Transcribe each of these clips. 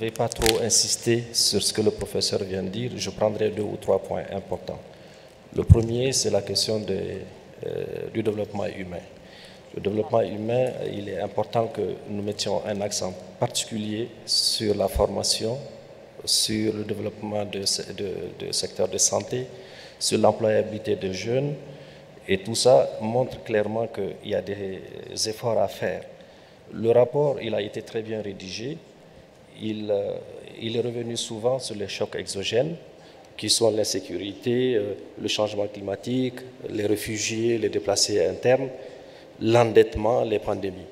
vais pas trop insister sur ce que le professeur vient de dire. Je prendrai deux ou trois points importants. Le premier, c'est la question euh, du développement humain. Le développement humain, il est important que nous mettions un accent particulier sur la formation, sur le développement du de, secteur de santé, sur l'employabilité des jeunes. Et tout ça montre clairement qu'il y a des efforts à faire. Le rapport, il a été très bien rédigé. Il, euh, il est revenu souvent sur les chocs exogènes, qui sont l'insécurité, euh, le changement climatique, les réfugiés, les déplacés internes, l'endettement, les pandémies.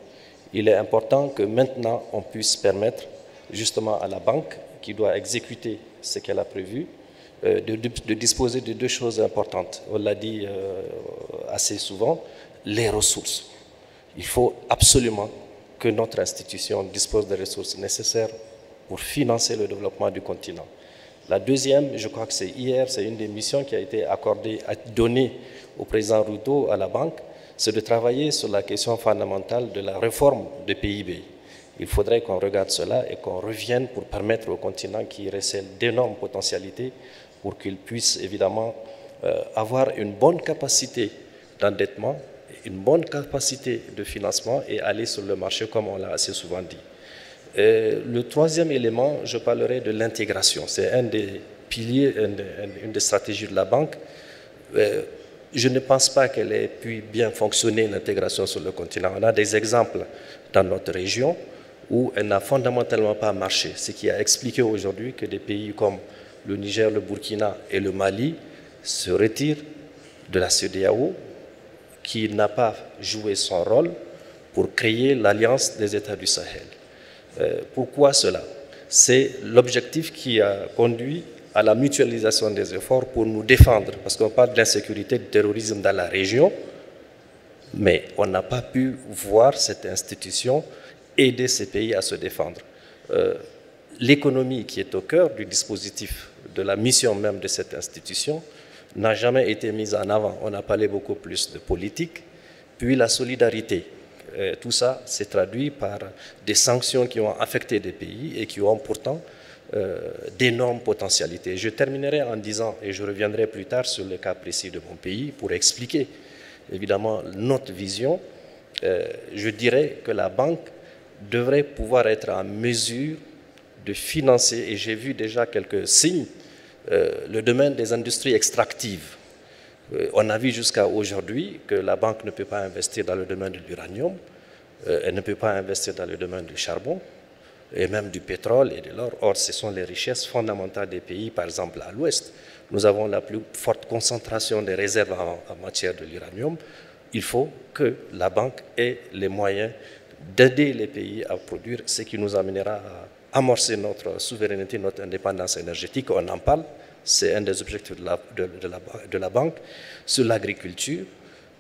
Il est important que maintenant on puisse permettre justement à la banque qui doit exécuter ce qu'elle a prévu euh, de, disposer de deux choses importantes. On l'a dit assez souvent, les ressources. Il faut absolument que notre institution dispose des ressources nécessaires pour financer le développement du continent. La deuxième, je crois que c'est hier, c'est une des missions qui a été accordée, donnée au président Ruto à la banque, c'est de travailler sur la question fondamentale de la réforme du PIB. Il faudrait qu'on regarde cela et qu'on revienne pour permettre au continent qui recèle d'énormes potentialités pour qu'il puisse évidemment euh, avoir une bonne capacité d'endettement, une bonne capacité de financement et aller sur le marché comme on l'a assez souvent dit. Le troisième élément, je parlerai de l'intégration. C'est un des piliers, une, des stratégies de la banque. Euh, je ne pense pas qu'elle ait pu bien fonctionner, l'intégration sur le continent. On a des exemples dans notre région où elle n'a fondamentalement pas marché, ce qui a expliqué aujourd'hui que des pays comme le Niger, le Burkina et le Mali se retirent de la CEDEAO, qui n'a pas joué son rôle pour créer l'alliance des États du Sahel. Euh, pourquoi cela? C'est l'objectif qui a conduit à la mutualisation des efforts pour nous défendre, parce qu'on parle de l'insécurité, terrorisme dans la région, mais on n'a pas pu voir cette institution aider ces pays à se défendre. Euh, l'économie qui est au cœur du dispositif, de la mission même de cette institution, n'a jamais été mise en avant. On a parlé beaucoup plus de politique, puis la solidarité. Euh, tout ça s'est traduit par des sanctions qui ont affecté des pays et qui ont pourtant euh, d'énormes potentialités. Je terminerai en disant, et je reviendrai plus tard sur le cas précis de mon pays pour expliquer évidemment notre vision, euh, je dirais que la banque devrait pouvoir être en mesure de financer, et j'ai vu déjà quelques signes, le domaine des industries extractives. On a vu jusqu'à aujourd'hui que la banque ne peut pas investir dans le domaine de l'uranium, elle ne peut pas investir dans le domaine du charbon, et même du pétrole et de l'or. Or, ce sont les richesses fondamentales des pays, par exemple à l'ouest. Nous avons la plus forte concentration des réserves en, matière de l'uranium. Il faut que la banque ait les moyens d'aider les pays à produire, ce qui nous amènera à amorcer notre souveraineté, notre indépendance énergétique. On en parle, c'est un des objectifs de la, banque, sur l'agriculture,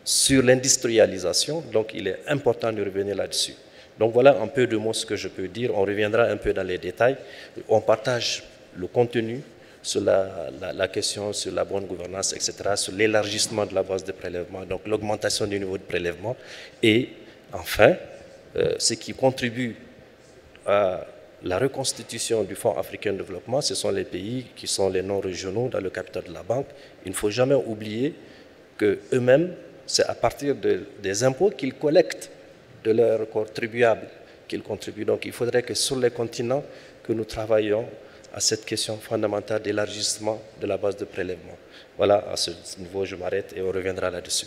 sur l'industrialisation. Donc, il est important de revenir là-dessus. Donc voilà un peu de mots ce que je peux dire. On reviendra un peu dans les détails. On partage le contenu sur la, question sur la bonne gouvernance, etc., sur l'élargissement de la base de prélèvement, donc l'augmentation du niveau de prélèvement. Et enfin, euh, ce qui contribue à la reconstitution du Fonds africain de développement, ce sont les pays qui sont les non-régionaux dans le capital de la banque. Il ne faut jamais oublier qu'eux-mêmes, c'est à partir des impôts qu'ils collectent de leurs contribuables qu'ils contribuent. Donc il faudrait que sur les continents, que nous travaillions à cette question fondamentale d'élargissement de la base de prélèvement. Voilà, à ce niveau, je m'arrête et on reviendra là-dessus.